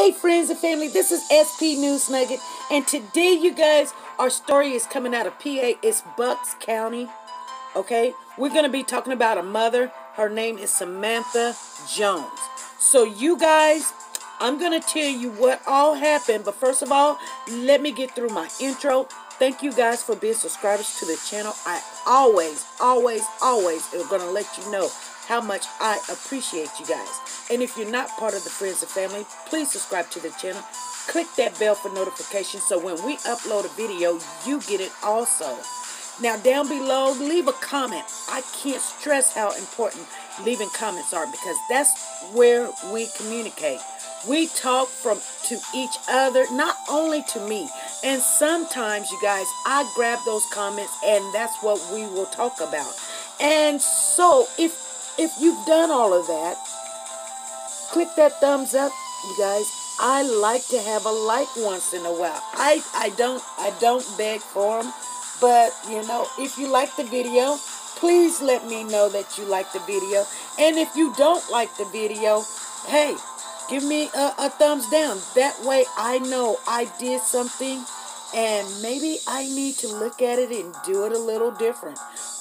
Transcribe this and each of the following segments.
Hey, friends and family, this is SP News Nugget, and today, you guys, our story is coming out of PA. It's Bucks County. Okay, we're going to be talking about a mother. Her name is Samantha Jones. So, you guys, I'm going to tell you what all happened, but first of all, let me get through my intro. Thank you guys for being subscribers to the channel. I always, always, always am going to let you know how much I appreciate you guys. And if you're not part of the friends and family, please subscribe to the channel. Click that bell for notifications so when we upload a video, you get it also. Now down below, leave a comment. I can't stress how important leaving comments are because that's where we communicate. We talk from to each other, not only to me. And sometimes, you guys, I grab those comments and that's what we will talk about. And so if if you've done all of that, click that thumbs up, you guys. I like to have a like once in a while. I, I don't I don't beg for them, but you know, if you like the video, please let me know that you like the video. And if you don't like the video, hey, give me a, a thumbs down. That way I know I did something and maybe I need to look at it and do it a little different.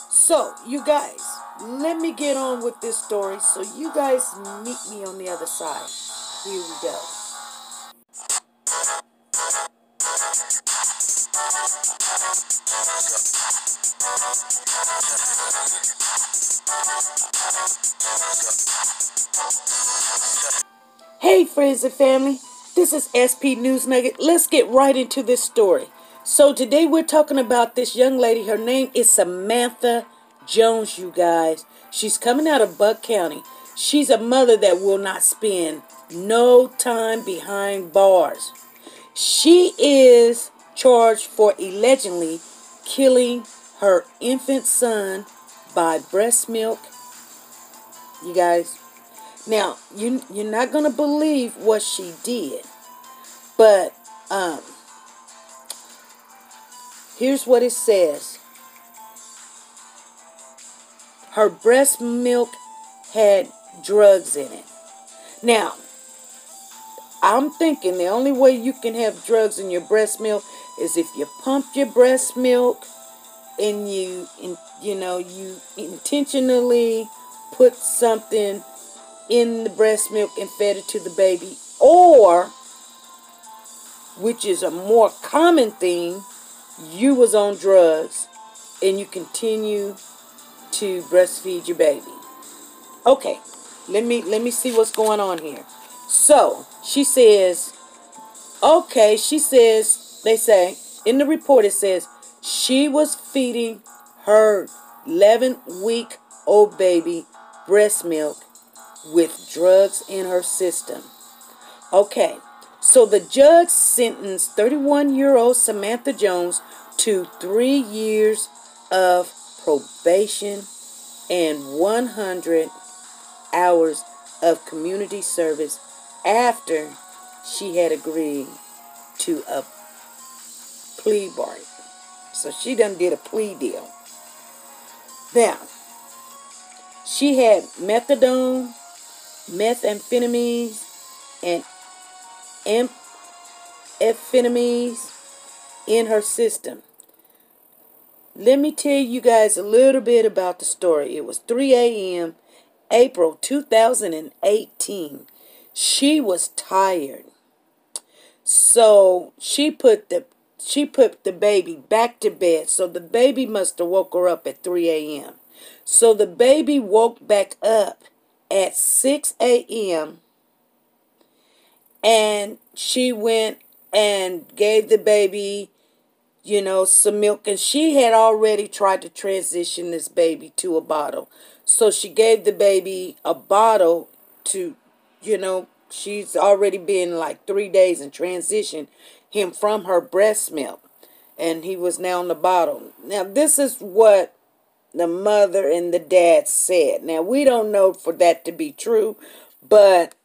So, you guys, let me get on with this story so you guys meet me on the other side. Here we go. Hey, friends and family. This is SP News Nugget. Let's get right into this story. So, today we're talking about this young lady. Her name is Samantha Jones, you guys. She's coming out of Buck County. She's a mother that will not spend no time behind bars. She is charged for allegedly killing her infant son by breast milk. You guys, now you you're not gonna believe what she did, but um, here's what it says her breast milk had drugs in it. Now, I'm thinking the only way you can have drugs in your breast milk is if you pump your breast milk and you you know you intentionally put something in the breast milk and fed it to the baby or which is a more common thing you was on drugs and you continue to breastfeed your baby. Okay, let me let me see what's going on here. So she says, okay, she says they say in the report it says she was feeding her 11 week old baby breast milk with drugs in her system. Okay, so the judge sentenced 31 year old Samantha Jones to three years of probation, and 100 hours of community service after she had agreed to a plea bargain. So she done did a plea deal. Now, she had methadone, methamphetamines, and amphetamines in her system. Let me tell you guys a little bit about the story. It was 3 a.m., April 2018. She was tired. So she put the she put the baby back to bed. So the baby must have woke her up at 3 a.m. So the baby woke back up at 6 a.m. and she went and gave the baby you know, some milk. And she had already tried to transition this baby to a bottle. So she gave the baby a bottle to, you know, she's already been like three days and transitioned him from her breast milk. And he was now in the bottle. Now, this is what the mother and the dad said. Now, we don't know for that to be true, but,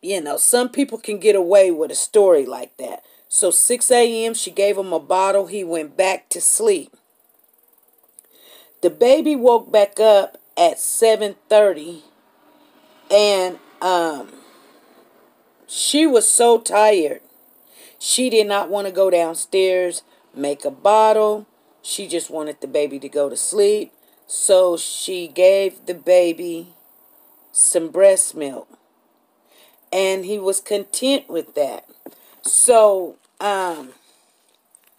you know, some people can get away with a story like that. So 6 a.m., she gave him a bottle. He went back to sleep. The baby woke back up at 7.30 and um, she was so tired. She did not want to go downstairs, make a bottle. She just wanted the baby to go to sleep. So she gave the baby some breast milk. And he was content with that. So, um,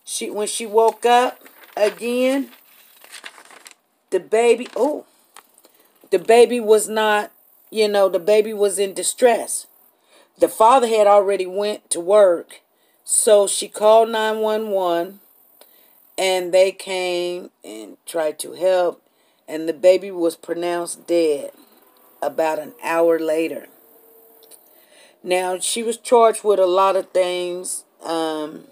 she when she woke up again, the baby, oh, the baby was not, you know, the baby was in distress. The father had already went to work, so she called 911 and they came and tried to help and the baby was pronounced dead about an hour later. Now, she was charged with a lot of things. Um,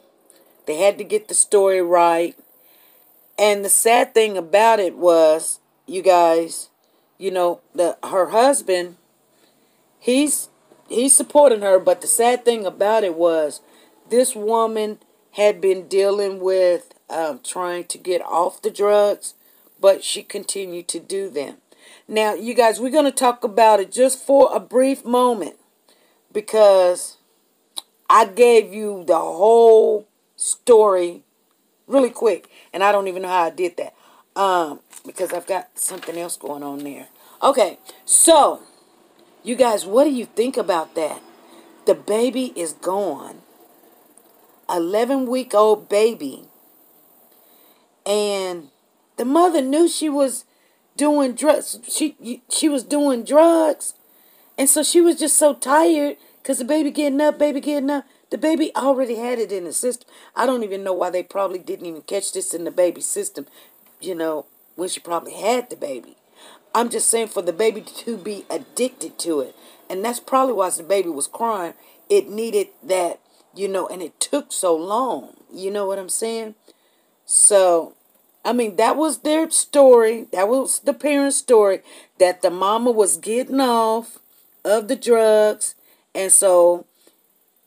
they had to get the story right. And the sad thing about it was, you guys, you know, the her husband, he's he's supporting her, but the sad thing about it was this woman had been dealing with um, trying to get off the drugs, but she continued to do them. Now, you guys, we're going to talk about it just for a brief moment because I gave you the whole story really quick, and I don't even know how I did that um, because I've got something else going on there. Okay, so you guys, what do you think about that? The baby is gone. 11 week old baby. And the mother knew she was doing drugs. She she was doing drugs. And so she was just so tired because the baby getting up, baby getting up. The baby already had it in the system. I don't even know why they probably didn't even catch this in the baby system, you know, when she probably had the baby. I'm just saying for the baby to be addicted to it. And that's probably why the baby was crying. It needed that, you know, and it took so long. You know what I'm saying? So, I mean, that was their story. That was the parent's story that the mama was getting off of the drugs. And so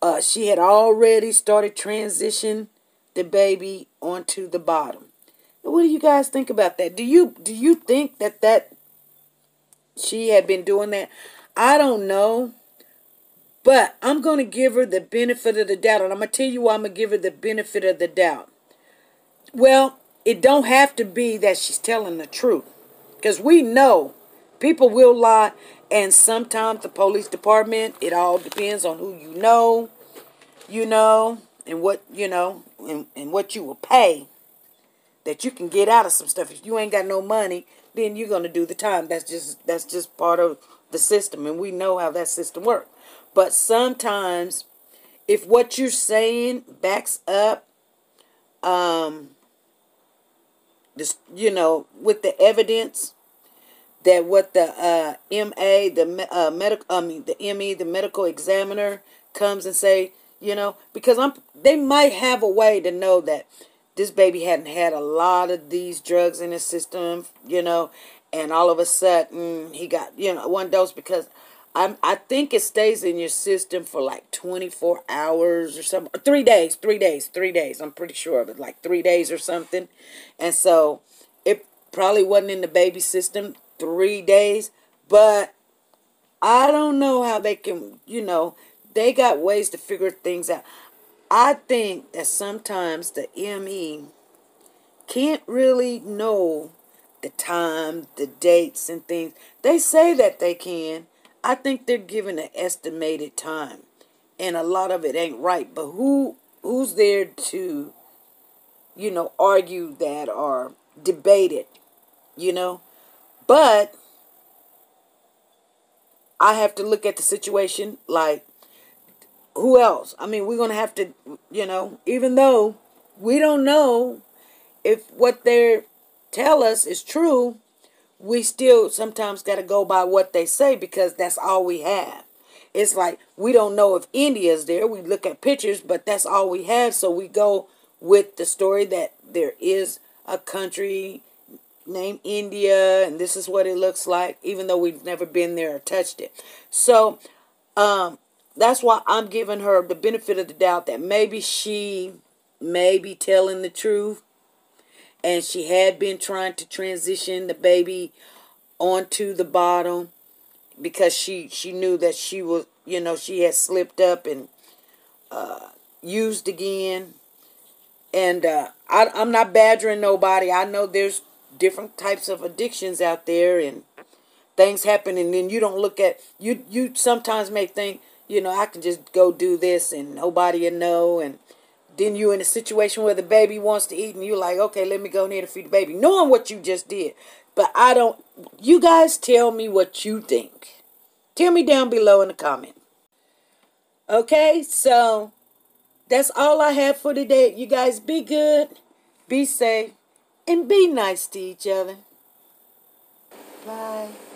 uh, she had already started transition the baby onto the bottom. What do you guys think about that? Do you do you think that that she had been doing that. I don't know. But I'm going to give her the benefit of the doubt. And I'm going to tell you why I'm going to give her the benefit of the doubt. Well, it don't have to be that she's telling the truth. Because we know people will lie. And sometimes the police department, it all depends on who you know, you know, and what, you know, and, and what you will pay. That you can get out of some stuff. If you ain't got no money, then you're to do the time. That's just that's just part of the system and we know how that system works. But sometimes if what you're saying backs up um this you know with the evidence that what the uh, MA the uh, medical I mean the ME the medical examiner comes and say you know because I'm they might have a way to know that this baby hadn't had a lot of these drugs in his system, you know, and all of a sudden he got, you know, one dose because I'm, I think it stays in your system for like 24 hours or something. Three days, three days, three days. I'm pretty sure of it, like three days or something. And so it probably wasn't in the baby system three days, but I don't know how they can, you know, they got ways to figure things out. I think that sometimes the ME can't really know the time, the dates, and things. They say that they can. I think they're given an estimated time, and a lot of it ain't right. But who who's there to, you know, argue that or debate it, you know? But I have to look at the situation like who else? I mean, we're going to have to, you know, even though we don't know if what they tell us is true, we still sometimes got to go by what they say because that's all we have. It's like we don't know if India's there. We look at pictures, but that's all we have. So we go with the story that there is a country named India and this is what it looks like, even though we've never been there or touched it. So, um, that's why I'm giving her the benefit of the doubt that maybe she may be telling the truth and she had been trying to transition the baby onto the bottom because she she knew that she was you know she had slipped up and uh, used again and uh, I, i'm not badgering nobody i know there's different types of addictions out there and things happen and then you don't look at you you sometimes may think you know i can just go do this and nobody will know. And then you in a situation where the baby wants to eat and you're like okay let me go near to feed the baby knowing what you just did. But i don't you guys tell me what you think. Tell me down below in the comment. Okay so that's all i have for today. You guys be good be safe and be nice to each other. Bye